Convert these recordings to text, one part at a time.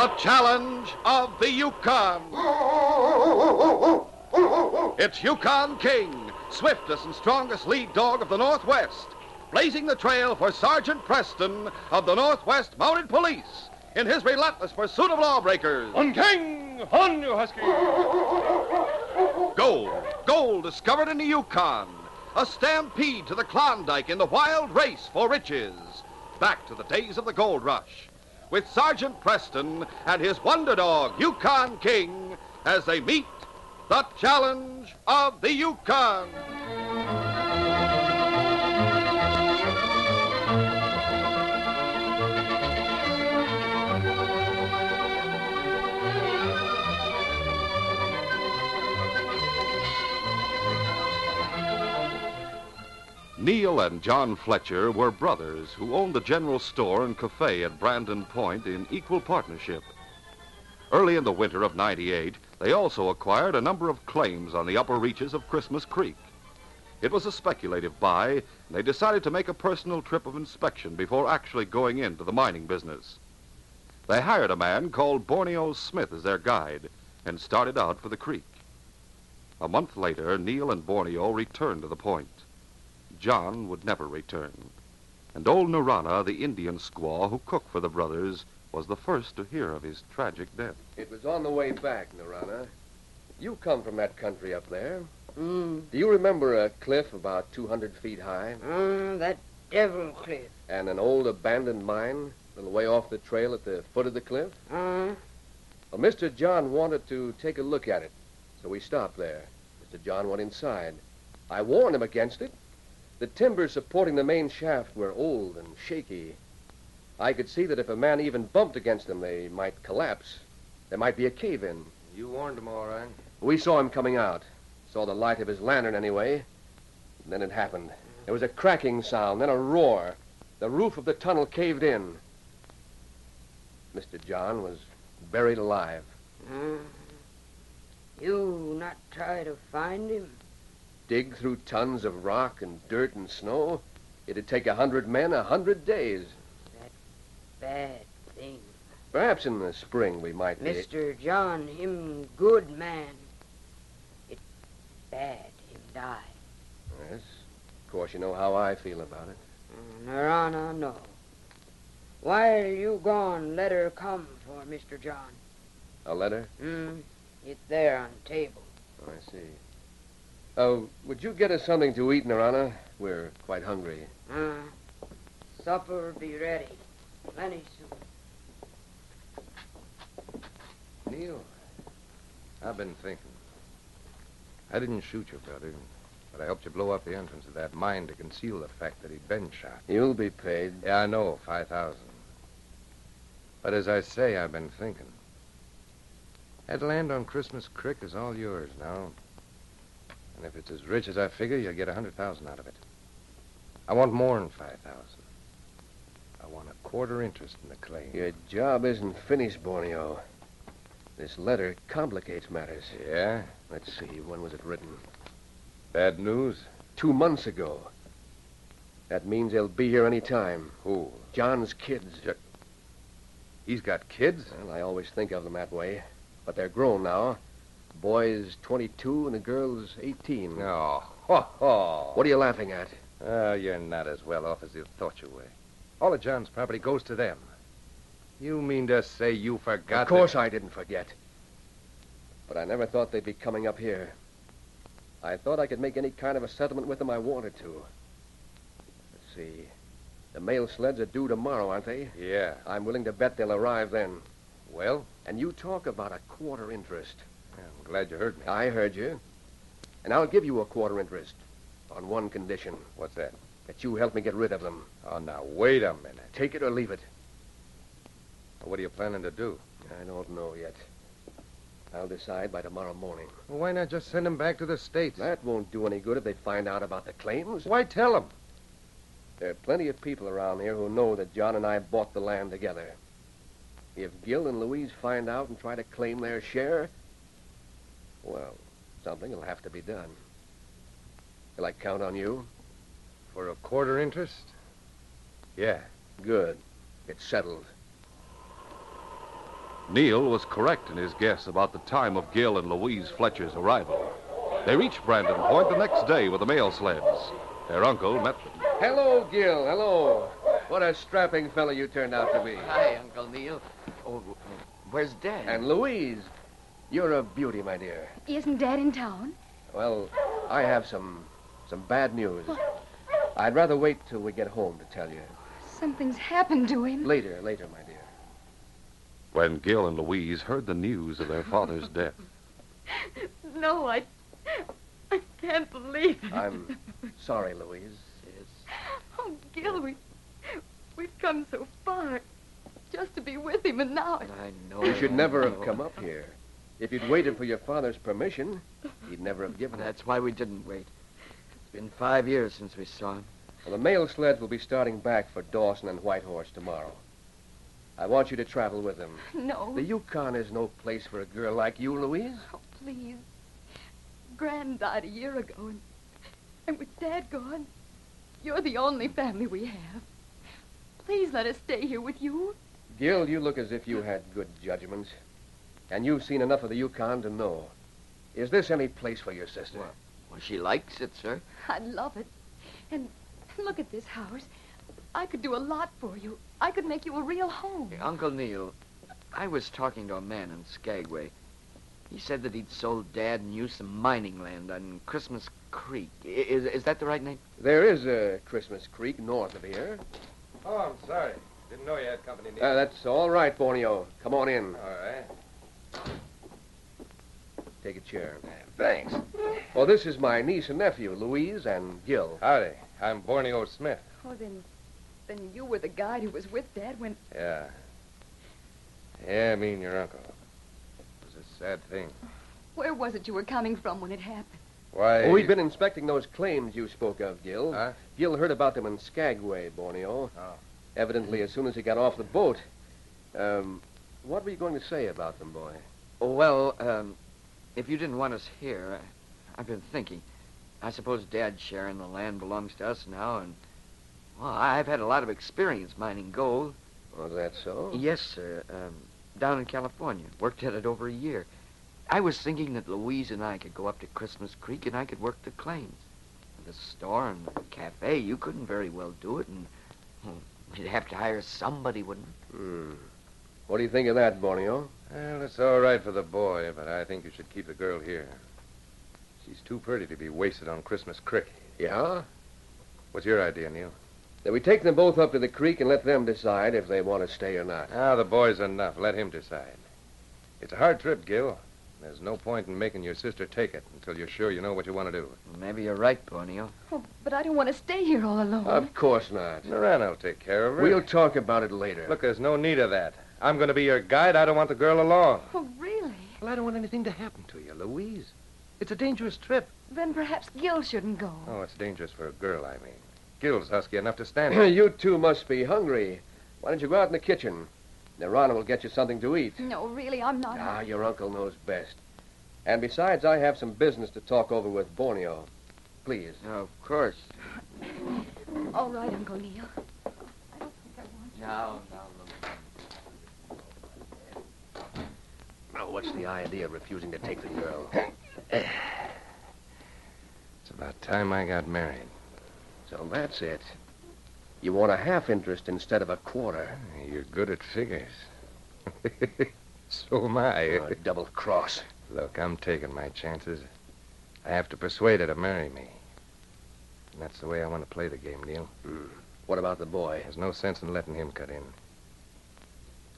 The challenge of the Yukon. It's Yukon King, swiftest and strongest lead dog of the Northwest, blazing the trail for Sergeant Preston of the Northwest Mounted Police in his relentless pursuit of lawbreakers. On King! On, you husky! Gold, gold discovered in the Yukon. A stampede to the Klondike in the wild race for riches. Back to the days of the gold rush. With Sergeant Preston and his wonder dog, Yukon King, as they meet the challenge of the Yukon. Neil and John Fletcher were brothers who owned the general store and cafe at Brandon Point in equal partnership. Early in the winter of 98, they also acquired a number of claims on the upper reaches of Christmas Creek. It was a speculative buy, and they decided to make a personal trip of inspection before actually going into the mining business. They hired a man called Borneo Smith as their guide and started out for the creek. A month later, Neil and Borneo returned to the point. John would never return. And old Narana, the Indian squaw who cooked for the brothers, was the first to hear of his tragic death. It was on the way back, Narana. You come from that country up there. Mm, Do you remember a cliff about 200 feet high uh, that devil cliff. and an old abandoned mine a little way off the trail at the foot of the cliff? Uh, Well, Mr. John wanted to take a look at it, so we stopped there. Mr. John went inside. I warned him against it. The timbers supporting the main shaft were old and shaky. I could see that if a man even bumped against them, they might collapse. There might be a cave in. You warned him, all right. We saw him coming out. Saw the light of his lantern anyway. And then it happened. There was a cracking sound, then a roar. The roof of the tunnel caved in. Mr. John was buried alive. uh, you not try to find him? Dig through tons of rock and dirt and snow. It'd take a hundred men a hundred days. That bad thing. Perhaps in the spring we might be. Mr. John, him good man. It bad him die. Yes. Of course, you know how I feel about it. Uh, Narana, no. While you gone, let her come for Mr. John. A letter? Hmm, it's there on table. Oh, I see. Oh, would you get us something to eat, Narana? We're quite hungry. Uh, supper be ready. Plenty soon. Neil, I've been thinking. I didn't shoot your brother, but I helped you blow up the entrance of that mine to conceal the fact that he'd been shot. You'll be paid. Yeah, I know, 5,000. But as I say, I've been thinking. That land on Christmas Creek is all yours now. And if it's as rich as I figure, you'll get a 100,000 out of it. I want more than 5,000. I want a quarter interest in the claim. Your job isn't finished, Borneo. This letter complicates matters. Yeah? Let's see, when was it written? Bad news? Two months ago. That means they'll be here any time. Who? John's kids. He's got kids? Well, I always think of them that way. But they're grown now. The boy's 22 and the girl's 18. No. Ho, ho. What are you laughing at? Oh, you're not as well off as you thought you were. All of John's property goes to them. You mean to say you forgot? of course I didn't forget. But I never thought they'd be coming up here. I thought I could make any kind of a settlement with them I wanted to. Let's see. The mail sleds are due tomorrow, aren't they? Yeah. I'm willing to bet they'll arrive then. Well, And you talk about a quarter interest. I'm glad you heard me. I heard you. And I'll give you a quarter interest on one condition What's that? that you help me get rid of them. Oh, now, wait a minute. Take it or leave it. What are you planning to do? I don't know yet. I'll decide by tomorrow morning. Well, why not just send them back to the States? That won't do any good if they find out about the claims. Why tell them? There are plenty of people around here who know that John and I bought the land together. If Gil and Louise find out and try to claim their share, well, something will have to be done. Will I count on you? For a quarter interest? Yeah. Good. It's settled. Neil was correct in his guess about the time of Gil and Louise Fletcher's arrival. They reached Brandon Point the next day with the mail sleds. Their uncle met them. Hello, Gil. Hello. What a strapping fellow you turned out to be. Hi, Uncle Neil. Oh, where's Dad? And Louise, you're a beauty, my dear. Isn't Dad in town? Well, I have some some bad news. I'd rather wait till we get home to tell you. Something's happened to him. Later, later, my dear. When Gil and Louise heard the news of their father's death, No, I. I can't believe it. I'm sorry, Louise. Oh, Gil, we. We've come so far just to be with him, and now. I know. You should never have come up here. If you'd waited for your father's permission, he'd never have given it. That's why we didn't wait. It's been five years since we saw him. Well, the mail sleds will be starting back for Dawson and Whitehorse tomorrow. I want you to travel with them. No. The Yukon is no place for a girl like you, Louise. Oh, please. Gran died a year ago, and, and with Dad gone, you're the only family we have. Please let us stay here with you. Gil, you look as if you had good judgment. And you've seen enough of the Yukon to know. Is this any place for your sister? Well- Well, she likes it, sir. I'd love it. And look at this house. I could do a lot for you. I could make you a real home. Uncle Neil, I was talking to a man in Skagway. He said that he'd sold Dad and you some mining land on Christmas Creek. Is, is that the right name? There is a Christmas Creek north of here. Oh, I'm sorry. Didn't know you had company. Uh, that's all right, Borneo. Come on in. All right. Take a chair. Thanks. Well, this is my niece and nephew, Louise and Gil. Howdy. I'm Borneo Smith. Oh, then, then you were the guide who was with Dad when. Yeah. Yeah, me and your uncle. It was a sad thing. Where was it you were coming from when it happened? Why? Well, we've been inspecting those claims you spoke of, Gil. Huh? Gil heard about them in Skagway, Borneo. Oh. Evidently, as soon as he got off the boat. Um, what were you going to say about them, boy? Oh, well, um, if you didn't want us here, I, I've been thinking. I suppose Dad's share in the land belongs to us now, and, well, I've had a lot of experience mining gold. Was that so? Yes, sir. Um, down in California. Worked at it over a year. I was thinking that Louise and I could go up to Christmas Creek and I could work the claims. The store and the cafe, you couldn't very well do it, and well, you'd have to hire somebody, wouldn't you? Hmm. What do you think of that, Borneo? Well, it's all right for the boy, but I think you should keep the girl here. She's too pretty to be wasted on Christmas Creek. Yeah? What's your idea, Neil? That we take them both up to the creek and let them decide if they want to stay or not. Ah, the boy's enough. Let him decide. It's a hard trip, Gil. There's no point in making your sister take it until you're sure you know what you want to do. Maybe you're right, Borneo. Oh, but I don't want to stay here all alone. Of course not. Narana will take care of her. We'll talk about it later. Look, there's no need of that. I'm going to be your guide. I don't want the girl along. Oh, really? Well, I don't want anything to happen to you, Louise. It's a dangerous trip. Then perhaps Gil shouldn't go. Oh, it's dangerous for a girl, I mean. Gil's husky enough to stand it. you two must be hungry. Why don't you go out in the kitchen? Narana will get you something to eat. No, really, I'm not. Ah, your uncle knows best. And besides, I have some business to talk over with Borneo. Please. Of course. All right, Uncle Neil. I don't think I want Now, now, look. Now, what's the idea of refusing to take the girl? It's about time I got married. So that's it. You want a half interest instead of a quarter. You're good at figures. so am I. Oh, double cross. Look, I'm taking my chances. I have to persuade her to marry me. And that's the way I want to play the game, Neil. Hmm. What about the boy? There's no sense in letting him cut in.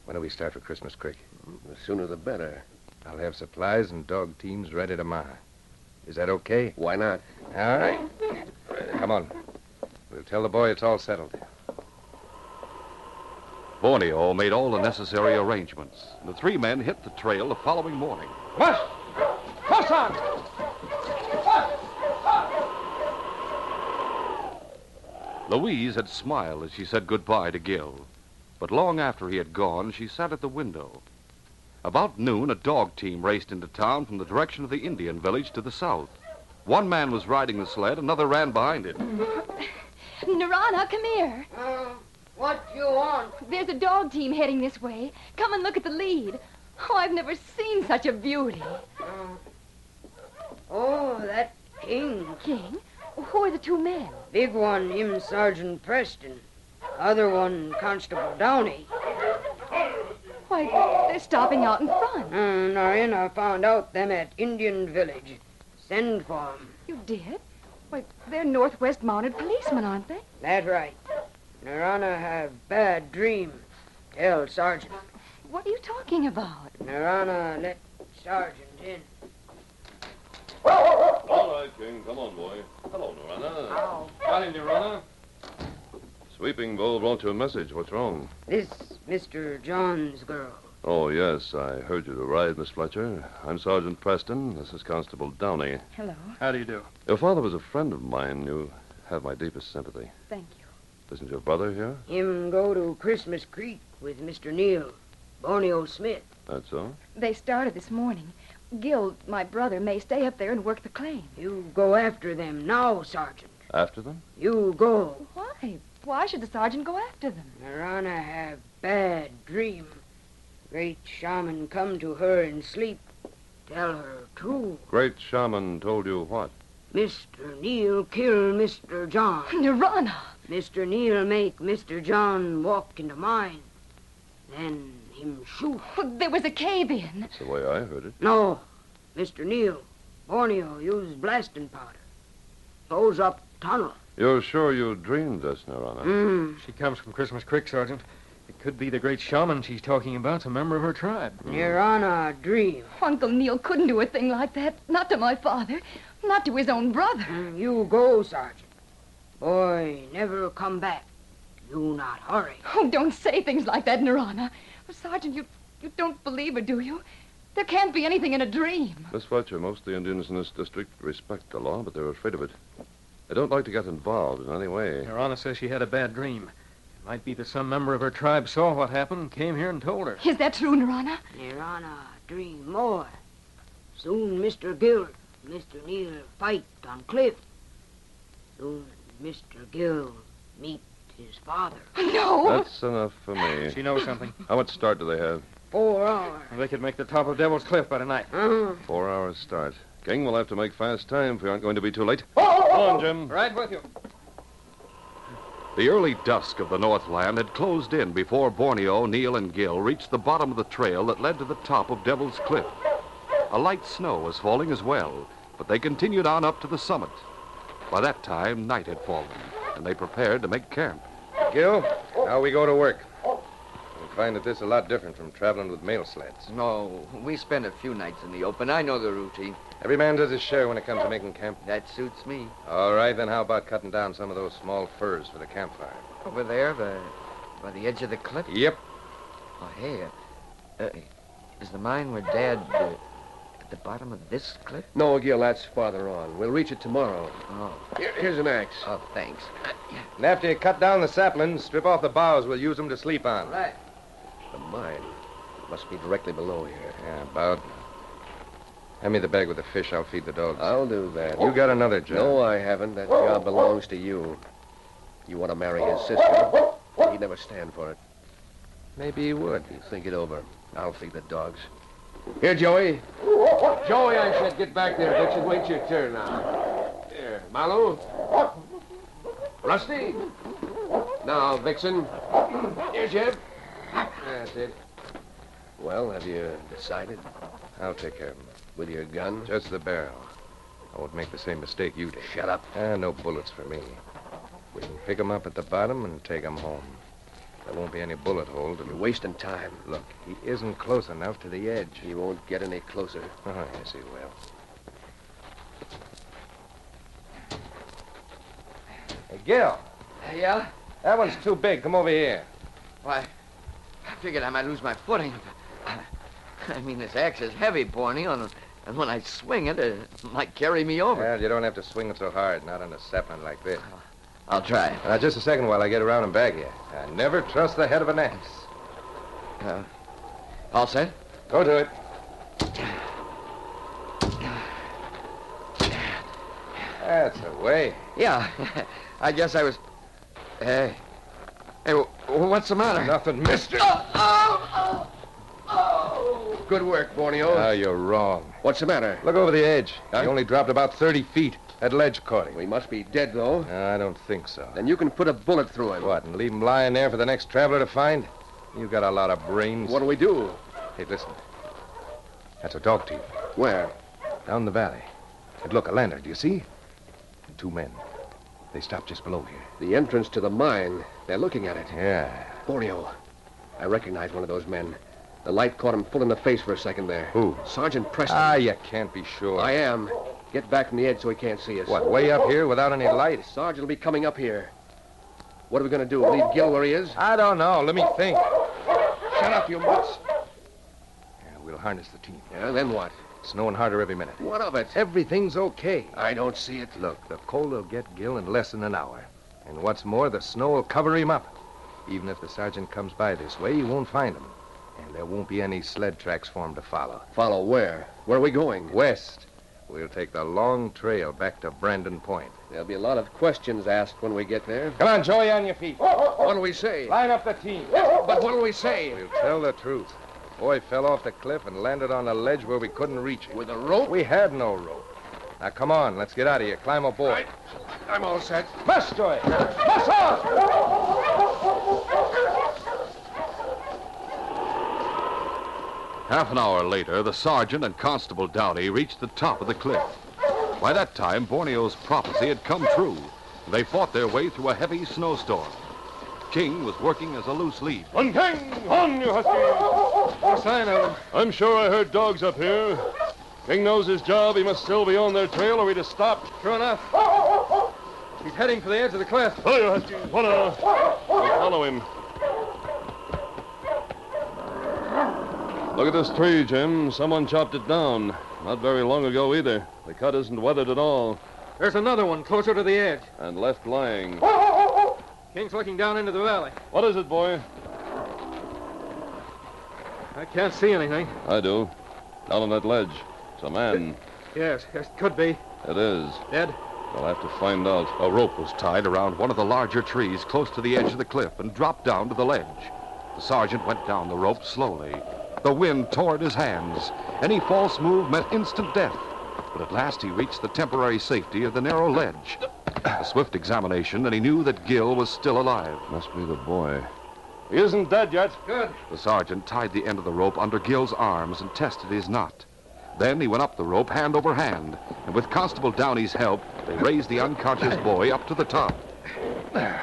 When do we start for Christmas Creek? The sooner the better. I'll have supplies and dog teams ready tomorrow. Is that okay? Why not? All right. Come on. We'll tell the boy it's all settled. Borneo made all the necessary arrangements. The three men hit the trail the following morning. Mas! on? Louise had smiled as she said goodbye to Gil. But long after he had gone, she sat at the window. About noon, a dog team raced into town from the direction of the Indian village to the south. One man was riding the sled, another ran behind it. Narana, come here. Uh, what you want? There's a dog team heading this way. Come and look at the lead. Oh, I've never seen such a beauty. Oh, that king. King, who are the two men? Big one, him Sergeant Preston. Other one, Constable Downey. Why, they're stopping out in front. Uh, Narana found out them at Indian Village. Send for 'em. You did? Why, they're Northwest Mounted Policemen, aren't they? That right. Narana have bad dream. Tell Sergeant. What are you talking about? Narana let Sergeant in. All right, King. Come on, boy. Hello, Narana. How? Got him, Your Honor. Sweeping Bull brought you a message. What's wrong? This Mr. John's girl. Oh, yes. I heard you arrive, Miss Fletcher. I'm Sergeant Preston. This is Constable Downey. Hello. How do you do? Your father was a friend of mine. You have my deepest sympathy. Thank you. Isn't your brother here? Him go to Christmas Creek with Mr. Neil. Borneo Smith. That's so? They started this morning. Gil, my brother, may stay up there and work the claim. You go after them now, Sergeant. After them? You go. Why? Why should the sergeant go after them? Narana have bad dream. Great shaman come to her in sleep. Tell her true. Great shaman told you what? Mr. Neil kill Mr. John. Narana! Mr. Neil make Mr. John walk into mine. Then him shoot. There was a cave in. That's the way I heard it. No, Mr. Neil. Borneo use blasting powder. Goes up tunnel. You're sure you dreamed this, Narana? Mm. She comes from Christmas Creek, Sergeant. It could be the great shaman she's talking about, a member of her tribe. Narana dream. Uncle Neil couldn't do a thing like that. Not to my father. Not to his own brother. Mm, You go, Sergeant. Boy, never come back. You not hurry. Oh, don't say things like that, Narana. Sergeant, you, you don't believe her, do you? There can't be anything in a dream. Miss Fletcher, most of the Indians in this district respect the law, but they're afraid of it. They don't like to get involved in any way. Her Honor says she had a bad dream. It might be that some member of her tribe saw what happened, came here and told her. Is that true, Narana? Narana dream more. Soon Mr. Gil, Mr. Neil fight on cliff. Soon Mr. Gil meet his father. No. That's enough for me. She knows something. How much start do they have? Four hours. They could make the top of Devil's Cliff by tonight. Uh-huh. Four hours start. King, we'll have to make fast time if we aren't going to be too late. Oh, oh, oh, Come on, Jim. Right with you. The early dusk of the Northland had closed in before Borneo, Neil, and Gil reached the bottom of the trail that led to the top of Devil's Cliff. A light snow was falling as well, but they continued on up to the summit. By that time, night had fallen, and they prepared to make camp. Gil, now we go to work? We find that this is a lot different from traveling with mail sleds. No, we spend a few nights in the open. I know the routine. Every man does his share when it comes to making camp. That suits me. All right, then how about cutting down some of those small firs for the campfire? Over there, by, by the edge of the cliff. Yep. Oh, hey, uh, uh, is the mine where Dad, uh, at the bottom of this cliff? No, Gil, that's farther on. We'll reach it tomorrow. Oh, Here, here's an axe. oh, thanks. Uh. And after you cut down the saplings, strip off the boughs. We'll use them to sleep on. Right. The mine It must be directly below here. Yeah, about. Hand me the bag with the fish. I'll feed the dogs. I'll do that. You got another job. No, I haven't. That job belongs to you. You want to marry his sister. He'd never stand for it. Maybe he would. You think it over. I'll feed the dogs. Here, Joey. Joey, I said, get back there. Dixon, wait your turn now. Here, Malu. Rusty. Now, Vixen. Here, Jeb. That's it. Well, have you decided I'll take care of them. with your gun? Just the barrel. I won't make the same mistake you did. Shut up. Ah, no bullets for me. We can pick pick 'em up at the bottom and take take 'em home. There won't be any bullet hole to You're wasting time. Look, he isn't close enough to the edge. He won't get any closer. Oh, yes, he will. Hey, Gil, Yeah? that one's too big. Come over here. Why, I figured I might lose my footing. I mean, this axe is heavy, Borneo, and, when I swing it, it might carry me over. Well, you don't have to swing it so hard, not on a sapling like this. I'll try. Now, just a second while I get around and back you. I never trust the head of an axe. Uh, all set? Go to it. That's the way. Yeah. I guess I was. Hey. Hey, what's the matter? Nothing, mister. Oh, oh, oh, oh. Good work, Borneo. Ah, you're wrong. What's the matter? Look over the edge. Huh? He only dropped about 30 feet. That ledge caught him. We must be dead, though. I don't think so. Then you can put a bullet through him. What, and leave him lying there for the next traveler to find? You got a lot of brains. What do we do? Hey, listen. That's a dog team. Where? Down the valley. And look, a lantern, do you see? And two men. They stopped just below here. The entrance to the mine. They're looking at it. Yeah. Borneo. I recognize one of those men. The light caught him full in the face for a second there. Who? Sergeant Preston. Ah, you can't be sure. I am. Get back from the edge so he can't see us. What, way up here without any light? Sergeant will be coming up here. What are we going to do? Leave Gil where he is? I don't know. Let me think. Shut up, you mutts. Yeah, we'll harness the team. Yeah, then what? It's snowing harder every minute. What of it? Everything's okay. I don't see it. Look, the cold will get Gil in less than an hour. And what's more, the snow will cover him up. Even if the sergeant comes by this way, he won't find him. And there won't be any sled tracks for him to follow. Follow where? Where are we going? West. We'll take the long trail back to Brandon Point. There'll be a lot of questions asked when we get there. Come on, Joey, on your feet. Oh, oh, oh. What do we say? Line up the team. But what do we say? We'll tell the truth. Boy fell off the cliff and landed on a ledge where we couldn't reach him. With a rope? We had no rope. Now, come on. Let's get out of here. Climb aboard. Right. I'm all set. Bust, Joey. Bust! Half an hour later, the sergeant and Constable Downey reached the top of the cliff. By that time, Borneo's prophecy had come true. They fought their way through a heavy snowstorm. King was working as a loose lead. On King! On, you husky! No sign of him. I'm sure I heard dogs up here. King knows his job. He must still be on their trail or we'd have stopped. True enough. He's heading for the edge of the cliff. Oh, you husky. One, uh, we'll follow him. Look at this tree, Jim. Someone chopped it down. Not very long ago either. The cut isn't weathered at all. There's another one closer to the edge. And left lying. King's looking down into the valley. What is it, boy? I can't see anything. I do. Down on that ledge. It's a man. Yes, yes, could be. It is. Dead? We'll have to find out. A rope was tied around one of the larger trees close to the edge of the cliff and dropped down to the ledge. The sergeant went down the rope slowly. The wind tore at his hands. Any false move meant instant death. But at last he reached the temporary safety of the narrow ledge. A swift examination, and he knew that Gil was still alive. Must be the boy. He isn't dead yet. Good. The sergeant tied the end of the rope under Gil's arms and tested his knot. Then he went up the rope hand over hand, and with Constable Downey's help, they raised the unconscious boy up to the top. There.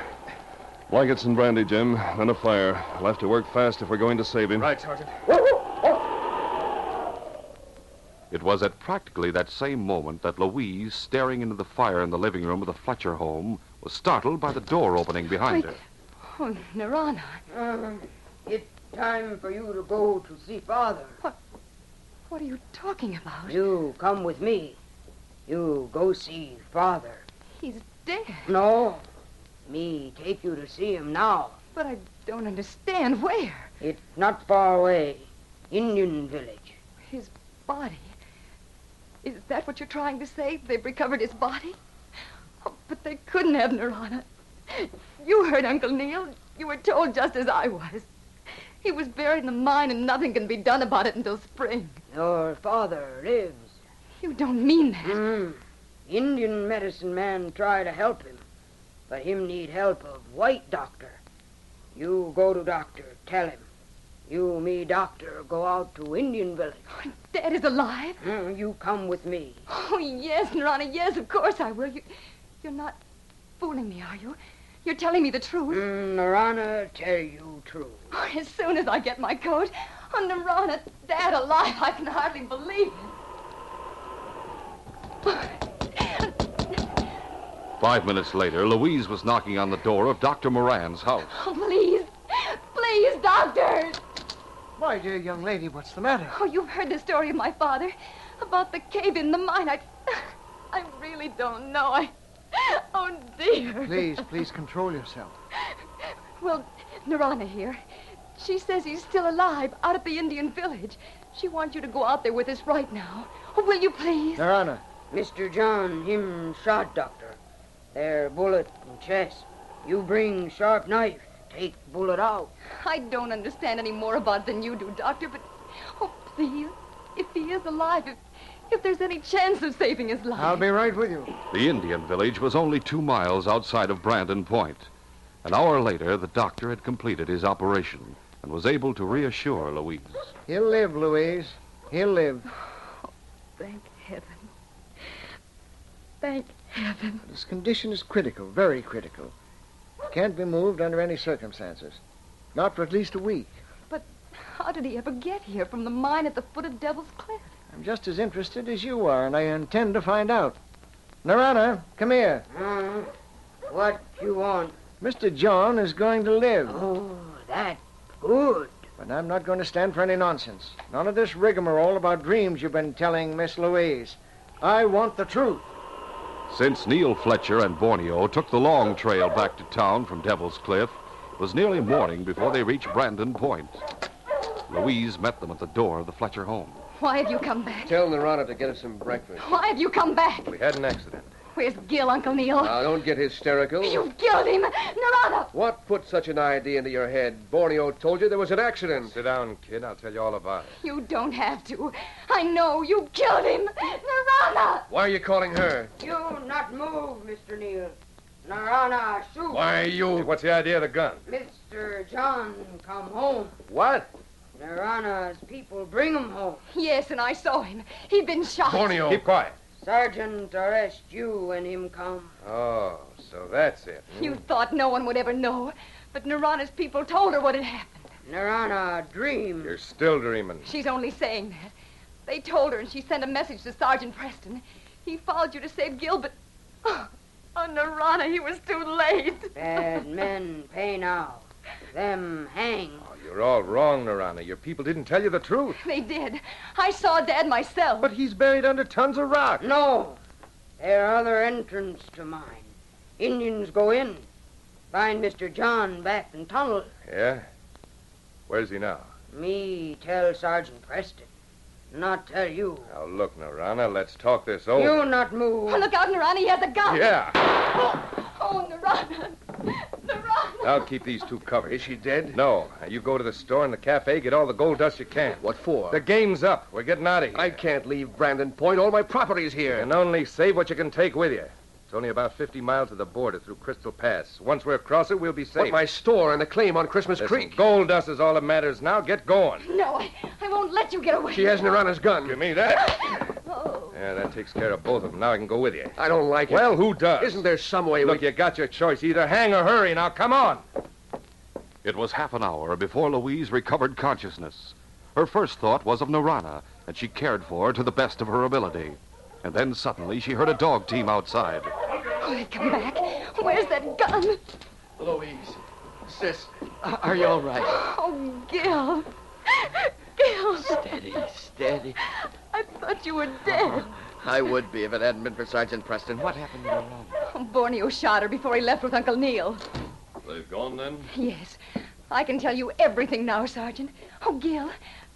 Blankets and brandy, Jim. Then a fire. We'll have to work fast if we're going to save him. Right, Sergeant. It was at practically that same moment that Louise, staring into the fire in the living room of the Fletcher home, was startled by the door opening behind Wait. her. Oh, Narana. Uh, it's time for you to go to see Father. What are you talking about? You come with me. You go see Father. He's dead. No. Me take you to see him now. But I don't understand. Where? It's not far away. Indian village. His body. Is that what you're trying to say? They've recovered his body? Oh, but they couldn't have, Narana. You heard Uncle Neil. You were told just as I was. He was buried in the mine and nothing can be done about it until spring. Your father lives. You don't mean that. Mm. Indian medicine man try to help him, but him need help of white doctor. You go to doctor, tell him. You, me, doctor, go out to Indian village. Dad is alive. Mm, you come with me. Oh, yes, Narana, yes, of course I will. You, you're not fooling me, are you? You're telling me the truth. Mm, Narana, tell you true. Oh, as soon as I get my coat, oh, Narana, Dad alive, I can hardly believe it. Five minutes later, Louise was knocking on the door of Dr. Moran's house. Oh, please, please, doctor. My dear young lady, what's the matter? Oh, you've heard the story of my father about the cave in the mine. I, I really don't know. I, oh dear. Please, please control yourself. Well, Narana here. She says he's still alive out at the Indian village. She wants you to go out there with us right now. Oh, will you please? Narana, Mr. John, him shot doctor. There, bullet in chest. You bring sharp knife. Take bullet out. I don't understand any more about it than you do, Doctor, but oh, please, if he is alive, if, if there's any chance of saving his life. I'll be right with you. The Indian village was only two miles outside of Brandon Point. An hour later, the doctor had completed his operation and was able to reassure Louise. He'll live, Louise. He'll live. Thank heaven. Thank heaven. His condition is critical, very critical. Can't be moved under any circumstances. Not for at least a week. But how did he ever get here from the mine at the foot of Devil's Cliff? I'm just as interested as you are, and I intend to find out. Narana, come here. Uh, what you want? Mr. John is going to live. Oh, that good. But I'm not going to stand for any nonsense. None of this rigmarole about dreams you've been telling Miss Louise. I want the truth. Since Neil Fletcher and Borneo took the long trail back to town from Devil's Cliff, it was nearly morning before they reached Brandon Point. Louise met them at the door of the Fletcher home. Why have you come back? Tell Narana to get us some breakfast. Why have you come back? We had an accident. Where's Gil, Uncle Neil? Now, don't get hysterical. You've killed him! Narana! What put such an idea into your head? Borneo told you there was an accident. Sit down, kid. I'll tell you all about it. You don't have to. I know you killed him! Narana! Why are you calling her? You not move, Mr. Neil. Narana, shoot. Why you? What's the idea of the gun? Mr. John come home. What? Narana's people bring him home. Yes, and I saw him. He'd been shot. Borneo. Keep quiet. Sergeant arrest you and him come. Oh, so that's it. hmm? You thought no one would ever know, but Narana's people told her what had happened. Narana dream. You're still dreaming. She's only saying that. They told her, and she sent a message to Sergeant Preston. He followed you to save Gilbert. but. Oh, oh Narana, he was too late. Bad men pay now. Them hang. You're all wrong, Narana. Your people didn't tell you the truth. They did. I saw Dad myself. But he's buried under tons of rock. No. There are other entrance to mine. Indians go in. Find Mr. John back in tunnel. Yeah? Where's he now? Me tell Sergeant Preston. Not tell you. Now, look, Narana, let's talk this over. You not move. Oh, look out, Narana, he has a gun. Yeah. Oh, oh Narana. Narana. I'll keep these two covered. Is she dead? No. You go to the store and the cafe, get all the gold dust you can. What for? The game's up. We're getting out of here. I can't leave Brandon Point. All my property's here. And only save what you can take with you. It's only about 50 miles to the border through Crystal Pass. Once we're across it, we'll be safe. But my store and the claim on Christmas Listen, Creek. gold dust is all that matters now. Get going. No, I, I won't let you get away. She has Narana's gun. Give me that. Oh. Yeah, that takes care of both of them. Now I can go with you. I don't like it. Well, who does? Isn't there some way Look, we... you got your choice. Either hang or hurry. Now, come on. It was half an hour before Louise recovered consciousness. Her first thought was of Narana, and she cared for her to the best of her ability. And then suddenly she heard a dog team outside. Oh, they come back. Where's that gun? Louise, sis, are you all right? Oh, Gil. Gil. Steady, steady. I thought you were dead. Oh, I would be if it hadn't been for Sergeant Preston. What happened to Narana? Oh, Borneo shot her before he left with Uncle Neil. They've gone then? Yes. I can tell you everything now, Sergeant. Oh, Gil,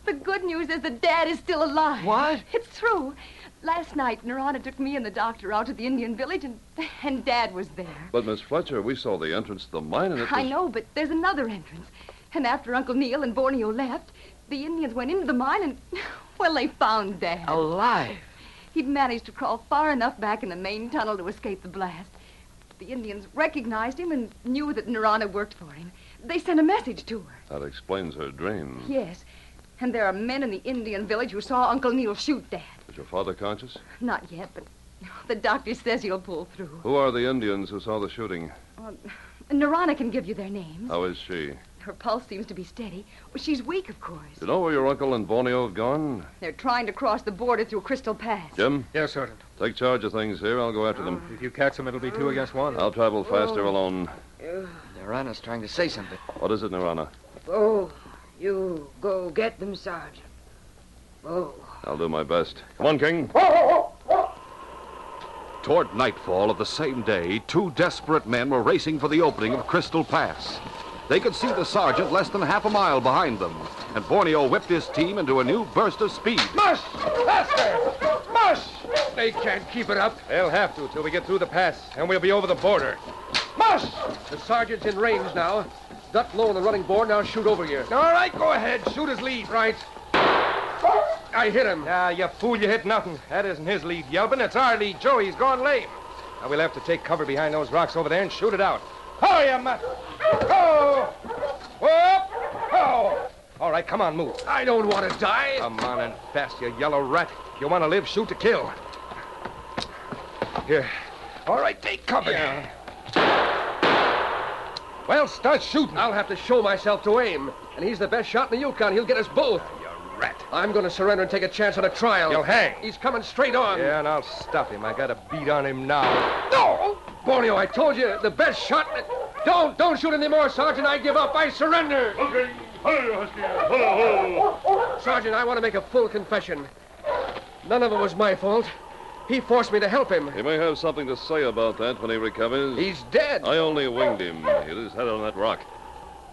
the good news is that Dad is still alive. What? It's true. Last night, Narana took me and the doctor out to the Indian village, and, and Dad was there. But, Miss Fletcher, we saw the entrance to the mine and it was... I know, but there's another entrance. And after Uncle Neil and Borneo left, the Indians went into the mine and, well, they found Dad. Alive. He'd managed to crawl far enough back in the main tunnel to escape the blast. The Indians recognized him and knew that Narana worked for him. They sent a message to her. That explains her dream. Yes. And there are men in the Indian village who saw Uncle Neil shoot Dad. Is your father conscious? Not yet, but the doctor says he'll pull through. Who are the Indians who saw the shooting? Narana can give you their names. How is she? Her pulse seems to be steady. Well, she's weak, of course. Do you know where your uncle and Borneo have gone? They're trying to cross the border through Crystal Pass. Jim, Yes, Sergeant. take charge of things here. I'll go after them. If you catch them, it'll be two against one. I'll travel faster oh. alone. Narana's trying to say something. What is it, Narana? Oh, You go get them, Sergeant. Oh. I'll do my best. Come on, King. Toward nightfall of the same day, two desperate men were racing for the opening of Crystal Pass. They could see the sergeant less than half a mile behind them, and Borneo whipped his team into a new burst of speed. Mush! Faster! Mush! They can't keep it up. They'll have to till we get through the pass, and we'll be over the border. Mush! The sergeant's in range now. Duck low on the running board. Now shoot over here. All right, go ahead. Shoot his lead. Right. I hit him. Ah, you fool, you hit nothing. That isn't his lead yelping. It's our lead, Joe. He's gone lame. Now we'll have to take cover behind those rocks over there and shoot it out. Oh, you mutt! Oh! Whoop! Oh! All right, come on, move. I don't want to die. Come on and fast, you yellow rat. If you want to live, shoot to kill. Here. All right, take cover. Yeah. Well, start shooting. I'll have to show myself to aim. And he's the best shot in the Yukon. He'll get us both. You rat. I'm going to surrender and take a chance on a trial. You'll hang. He's coming straight on. Yeah, and I'll stop him. I got a beat on him now. No! Borneo, I told you, the best shot. Don't, don't shoot any more, Sergeant. I give up. I surrender. Okay. Hey, Husky. Ho, ho. Sergeant, I want to make a full confession. None of it was my fault. He forced me to help him. He may have something to say about that when he recovers. He's dead. I only winged him. He hit his head on that rock.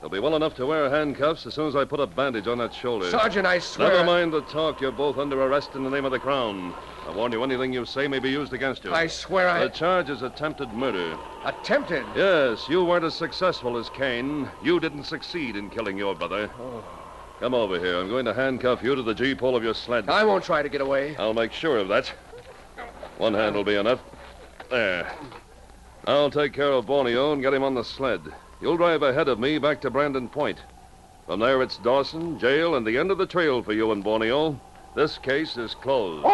He'll be well enough to wear handcuffs as soon as I put a bandage on that shoulder. Sergeant, I swear. Never mind the talk. You're both under arrest in the name of the Crown. I warn you, anything you say may be used against you. I swear I. The charge is attempted murder. Attempted? Yes, you weren't as successful as Cain. You didn't succeed in killing your brother. Oh. Come over here. I'm going to handcuff you to the G-pole of your sled. I won't try to get away. I'll make sure of that. One hand will be enough. There. I'll take care of Borneo and get him on the sled. You'll drive ahead of me back to Brandon Point. From there, it's Dawson, jail, and the end of the trail for you and Borneo. This case is closed.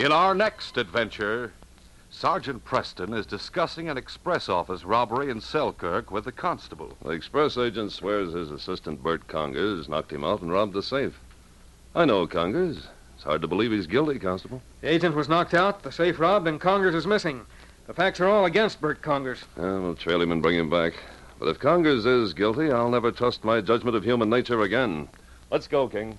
In our next adventure, Sergeant Preston is discussing an express office robbery in Selkirk with the constable. The express agent swears his assistant, Bert Congers, knocked him out and robbed the safe. I know Congers. It's hard to believe he's guilty, Constable. The agent was knocked out, the safe robbed, and Congers is missing. The facts are all against Bert Congers. Yeah, we'll trail him and bring him back. But if Congers is guilty, I'll never trust my judgment of human nature again. Let's go, King.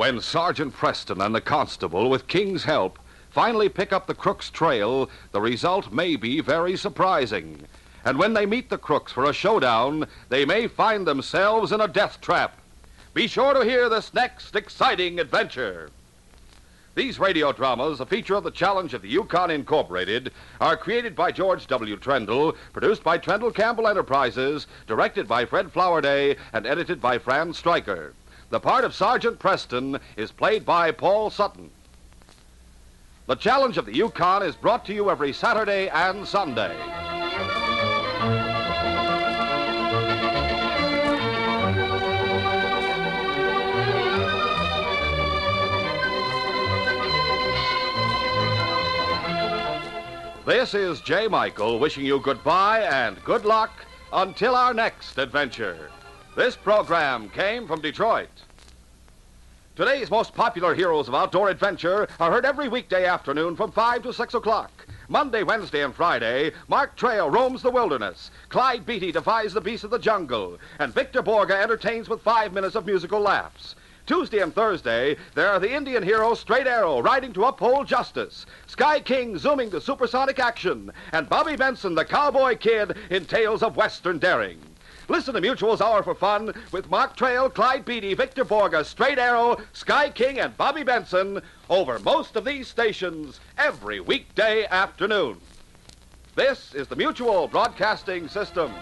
When Sergeant Preston and the constable, with King's help, finally pick up the crook's trail, the result may be very surprising. And when they meet the crooks for a showdown, they may find themselves in a death trap. Be sure to hear this next exciting adventure. These radio dramas, a feature of the Challenge of the Yukon Incorporated, are created by George W. Trendle, produced by Trendle Campbell Enterprises, directed by Fred Flowerday, and edited by Fran Stryker. The part of Sergeant Preston is played by Paul Sutton. The Challenge of the Yukon is brought to you every Saturday and Sunday. This is J. Michael wishing you goodbye and good luck until our next adventure. This program came from Detroit. Today's most popular heroes of outdoor adventure are heard every weekday afternoon from 5 to 6 o'clock. Monday, Wednesday, and Friday, Mark Trail roams the wilderness. Clyde Beatty defies the beasts of the jungle. And Victor Borge entertains with five minutes of musical laughs. Tuesday and Thursday, there are the Indian hero Straight Arrow riding to uphold justice, Sky King zooming to supersonic action, and Bobby Benson, the cowboy kid, in tales of western daring. Listen to Mutual's Hour for Fun with Mark Trail, Clyde Beatty, Victor Borge, Straight Arrow, Sky King, and Bobby Benson over most of these stations every weekday afternoon. This is the Mutual Broadcasting System.